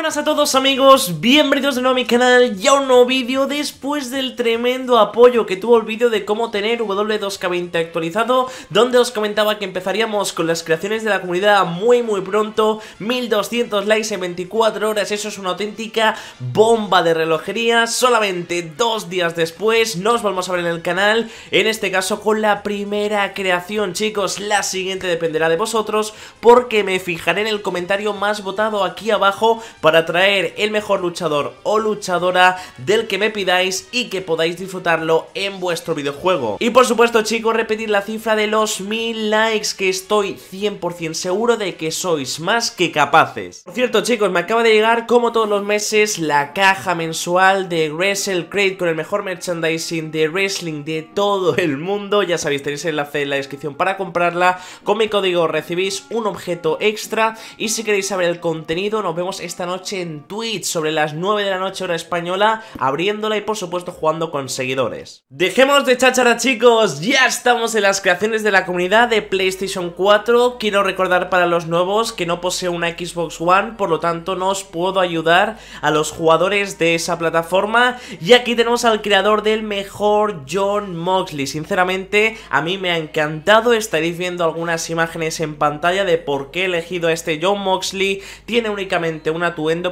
buenas a todos amigos, bienvenidos de nuevo a mi canal. Y a un nuevo vídeo después del tremendo apoyo que tuvo el vídeo de cómo tener W2K20 actualizado donde os comentaba que empezaríamos con las creaciones de la comunidad muy muy pronto. 1200 likes en 24 horas, eso es una auténtica bomba de relojería. Solamente dos días después nos vamos a ver en el canal. En este caso con la primera creación chicos, la siguiente dependerá de vosotros porque me fijaré en el comentario más votado aquí abajo para traer el mejor luchador o luchadora del que me pidáis y que podáis disfrutarlo en vuestro videojuego. Y por supuesto chicos, repetir la cifra de los mil likes que estoy 100% seguro de que sois más que capaces. Por cierto chicos, me acaba de llegar como todos los meses la caja mensual de Wrestle Crate con el mejor merchandising de wrestling de todo el mundo. Ya sabéis, tenéis el enlace en la descripción para comprarla. Con mi código recibís un objeto extra y si queréis saber el contenido nos vemos esta noche en Twitch sobre las 9 de la noche hora española, abriéndola y por supuesto jugando con seguidores. Dejemos de cháchara chicos, ya estamos en las creaciones de la comunidad de PlayStation 4. Quiero recordar para los nuevos que no poseo una Xbox One, por lo tanto no os puedo ayudar a los jugadores de esa plataforma. Y aquí tenemos al creador del mejor John Moxley. Sinceramente, a mí me ha encantado. Estaréis viendo algunas imágenes en pantalla de por qué he elegido a este John Moxley. Tiene únicamente un un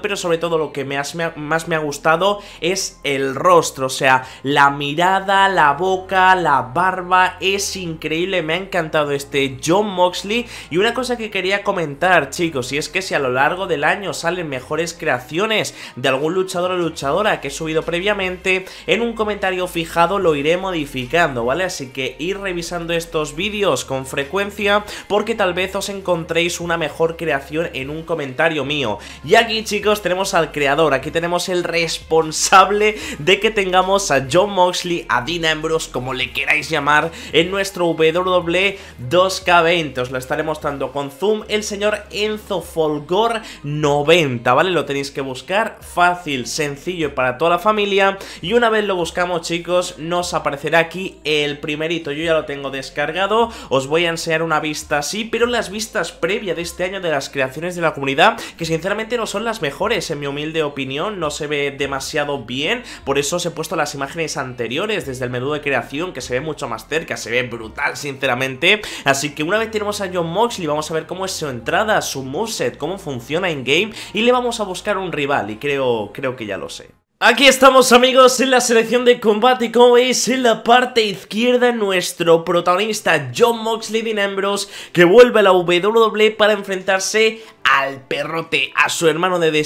pero sobre todo lo que más me ha gustado es el rostro, o sea, la mirada, la boca, la barba, es increíble, me ha encantado este John Moxley y una cosa que quería comentar chicos, y es que si a lo largo del año salen mejores creaciones de algún luchador o luchadora que he subido previamente, en un comentario fijado lo iré modificando, ¿vale? Así que ir revisando estos vídeos con frecuencia porque tal vez os encontréis una mejor creación en un comentario mío. Y aquí chicos tenemos al creador, aquí tenemos el responsable de que tengamos a John Moxley, a Dean Ambrose, como le queráis llamar, en nuestro WWE 2K20. Os lo estaré mostrando con zoom el señor Enzo Folgor 90, ¿vale? Lo tenéis que buscar, fácil, sencillo para toda la familia. Y una vez lo buscamos chicos, nos aparecerá aquí el primerito. Yo ya lo tengo descargado, os voy a enseñar una vista así, pero las vistas previas de este año de las creaciones de la comunidad, que sinceramente no son las mejores en mi humilde opinión, no se ve demasiado bien, por eso os he puesto las imágenes anteriores desde el menú de creación que se ve mucho más cerca, se ve brutal sinceramente, así que una vez tenemos a John Moxley vamos a ver cómo es su entrada, su moveset, cómo funciona en game y le vamos a buscar un rival y creo, creo que ya lo sé. Aquí estamos amigos en la selección de combate y como veis en la parte izquierda nuestro protagonista John Moxley de Ambrose que vuelve a la WWE para enfrentarse al perrote, a su hermano de The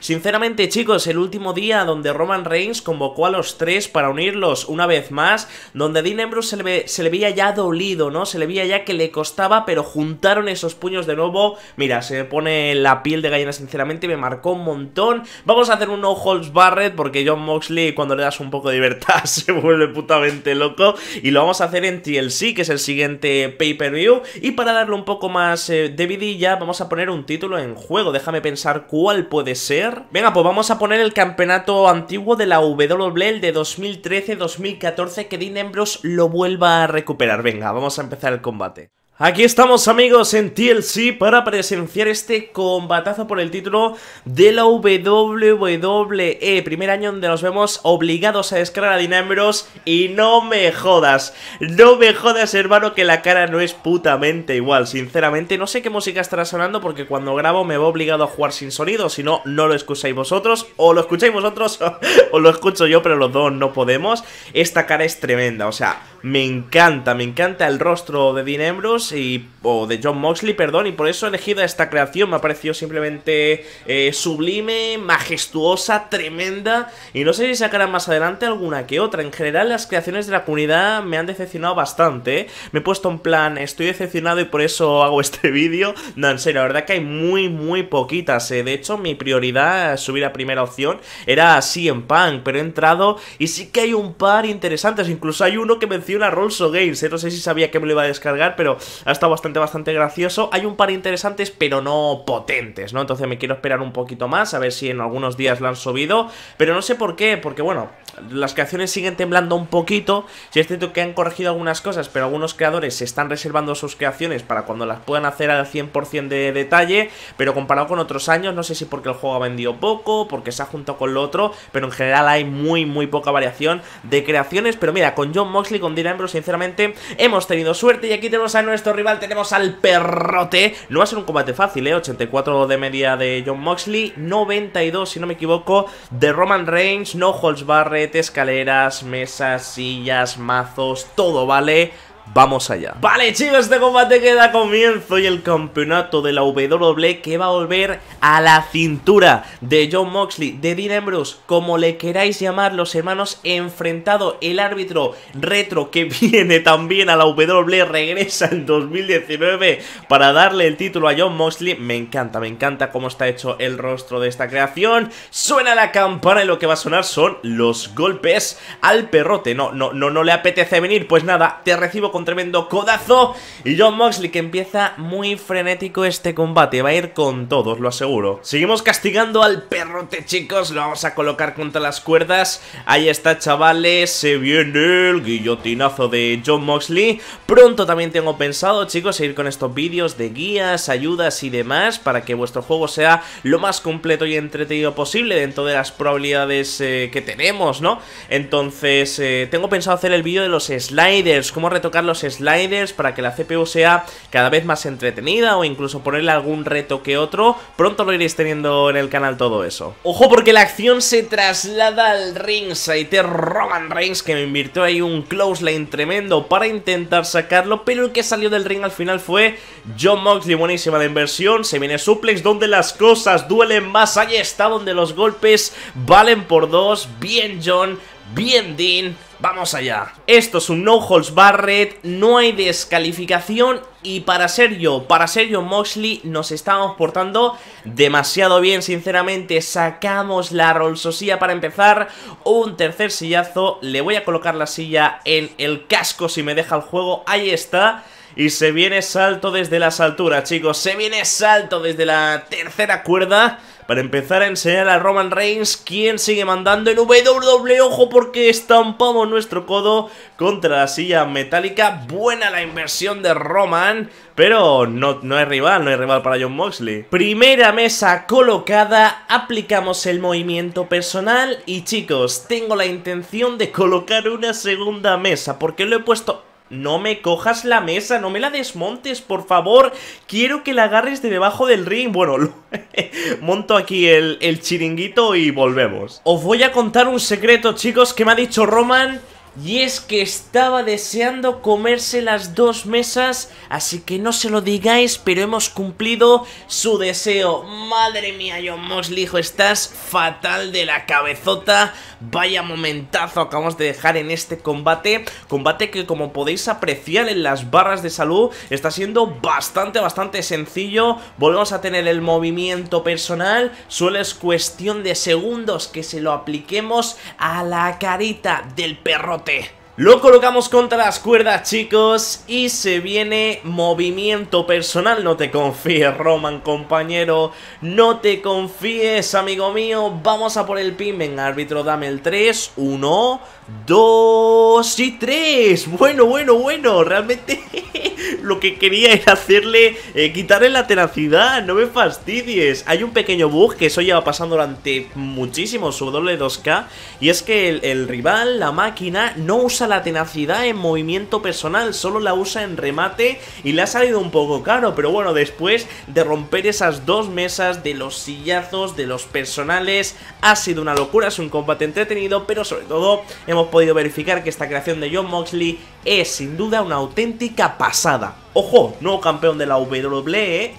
Sinceramente, chicos, el último día donde Roman Reigns convocó a los tres para unirlos una vez más, donde a Dean Ambrose se le, se le veía ya dolido, ¿no? Se le veía ya que le costaba, pero juntaron esos puños de nuevo. Mira, se me pone la piel de gallina, sinceramente, me marcó un montón. Vamos a hacer un no holds barret, porque John Moxley, cuando le das un poco de libertad, se vuelve putamente loco. Y lo vamos a hacer en TLC, que es el siguiente pay-per-view. Y para darle un poco más eh, de vidilla, vamos a poner un título en juego. Déjame pensar cuál puede ser. Venga, pues vamos a poner el campeonato antiguo de la WWE, de 2013-2014, que Dean lo vuelva a recuperar. Venga, vamos a empezar el combate. Aquí estamos amigos en TLC para presenciar este combatazo por el título de la WWE Primer año donde nos vemos obligados a descargar a Dinambros y no me jodas. No me jodas hermano que la cara no es putamente igual. Sinceramente no sé qué música estará sonando porque cuando grabo me veo obligado a jugar sin sonido. Si no, no lo escucháis vosotros. O lo escucháis vosotros o lo escucho yo pero los dos no podemos. Esta cara es tremenda, o sea, me encanta, me encanta el rostro de Dinambros y, o de John Moxley, perdón, y por eso he elegido esta creación, me ha parecido simplemente eh, sublime, majestuosa, tremenda, y no sé si sacarán más adelante alguna que otra, en general las creaciones de la comunidad me han decepcionado bastante, ¿eh? me he puesto en plan, estoy decepcionado y por eso hago este vídeo, no, en serio, la verdad que hay muy, muy poquitas, ¿eh? de hecho mi prioridad, subir a primera opción, era así en Punk, pero he entrado y sí que hay un par interesantes, incluso hay uno que me atención a Rolso Games, no sé si sabía que me lo iba a descargar, pero ha estado bastante, bastante gracioso. Hay un par interesantes, pero no potentes, ¿no? Entonces me quiero esperar un poquito más, a ver si en algunos días lo han subido, pero no sé por qué, porque bueno, las creaciones siguen temblando un poquito, si es cierto que han corregido algunas cosas, pero algunos creadores se están reservando sus creaciones para cuando las puedan hacer al 100% de detalle, pero comparado con otros años, no sé si porque el juego ha vendido poco, porque se ha juntado con lo otro, pero en general hay muy, muy poca variación de creaciones, pero mira, con John Moxley, con Dean Ambrose, sinceramente, hemos tenido suerte. Y aquí tenemos a nuestro rival, tenemos al perrote, no va a ser un combate fácil, ¿eh? 84 de media de John Moxley, 92, si no me equivoco, de Roman Reigns, no Holz Barrett, escaleras, mesas, sillas, mazos, todo vale Vamos allá. Vale chicos, este combate queda comienzo y el campeonato de la WWE que va a volver a la cintura de John Moxley, de Dean Ambrose, como le queráis llamar los hermanos, enfrentado el árbitro retro que viene también a la WWE, regresa en 2019 para darle el título a John Moxley. Me encanta, me encanta cómo está hecho el rostro de esta creación. Suena la campana y lo que va a sonar son los golpes al perrote. No, no, no, no le apetece venir, pues nada, te recibo con un tremendo codazo. Y John Moxley que empieza muy frenético este combate. Va a ir con todos, lo aseguro. Seguimos castigando al perrote, chicos. Lo vamos a colocar contra las cuerdas. Ahí está, chavales. Se viene el guillotinazo de John Moxley. Pronto también tengo pensado, chicos, seguir con estos vídeos de guías, ayudas y demás. Para que vuestro juego sea lo más completo y entretenido posible dentro de las probabilidades eh, que tenemos, ¿no? Entonces, eh, tengo pensado hacer el vídeo de los sliders. Cómo retocar los sliders para que la CPU sea cada vez más entretenida o incluso ponerle algún reto que otro. Pronto lo iréis teniendo en el canal todo eso. Ojo porque la acción se traslada al ringside. Roman Reigns que me invirtió ahí un close line tremendo para intentar sacarlo, pero el que salió del ring al final fue John Moxley. Buenísima la inversión. Se viene suplex donde las cosas duelen más. Ahí está donde los golpes valen por dos. Bien John, bien Dean. Vamos allá. Esto es un no holds barred, no hay descalificación y para ser yo, para ser yo Moxley nos estamos portando demasiado bien, sinceramente. Sacamos la rolsosía para empezar, un tercer sillazo, le voy a colocar la silla en el casco si me deja el juego, ahí está. Y se viene salto desde las alturas, chicos, se viene salto desde la tercera cuerda para empezar a enseñar a Roman Reigns quién sigue mandando en WWE. Ojo porque estampamos nuestro codo contra la silla metálica. Buena la inversión de Roman, pero no, no hay rival, no hay rival para John Moxley. Primera mesa colocada, aplicamos el movimiento personal y chicos, tengo la intención de colocar una segunda mesa porque lo he puesto no me cojas la mesa, no me la desmontes, por favor. Quiero que la agarres de debajo del ring. Bueno, monto aquí el, el chiringuito y volvemos. Os voy a contar un secreto, chicos, que me ha dicho Roman y es que estaba deseando comerse las dos mesas, así que no se lo digáis, pero hemos cumplido su deseo. Madre mía, John Mosley, hijo, estás fatal de la cabezota. Vaya momentazo acabamos de dejar en este combate. Combate que como podéis apreciar en las barras de salud, está siendo bastante, bastante sencillo. Volvemos a tener el movimiento personal, solo es cuestión de segundos que se lo apliquemos a la carita del perrote lo colocamos contra las cuerdas, chicos, y se viene movimiento personal. No te confíes, Roman, compañero. No te confíes, amigo mío. Vamos a por el pin. Venga, árbitro, dame el 3. 1, 2 y 3. Bueno, bueno, bueno. Realmente lo que quería era hacerle, eh, quitarle la tenacidad. No me fastidies. Hay un pequeño bug que eso lleva pasando durante muchísimo su doble 2K. Y es que el rival, la máquina, no usa la tenacidad en movimiento personal, solo la usa en remate y le ha salido un poco caro, pero bueno, después de romper esas dos mesas, de los sillazos, de los personales, ha sido una locura, es un combate entretenido, pero sobre todo hemos podido verificar que esta creación de John Moxley es sin duda una auténtica pasada. Ojo, nuevo campeón de la WWE,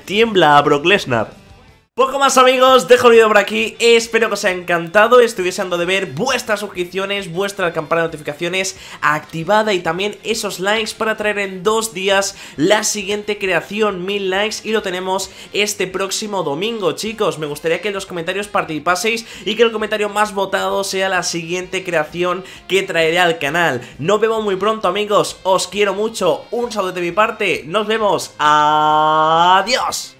tiembla a Brock Lesnar. Poco más amigos, dejo el vídeo por aquí, espero que os haya encantado, estoy deseando de ver vuestras suscripciones, vuestra campana de notificaciones activada y también esos likes para traer en dos días la siguiente creación, mil likes y lo tenemos este próximo domingo chicos, me gustaría que en los comentarios participaseis y que el comentario más votado sea la siguiente creación que traeré al canal, nos vemos muy pronto amigos, os quiero mucho, un saludo de mi parte, nos vemos, adiós.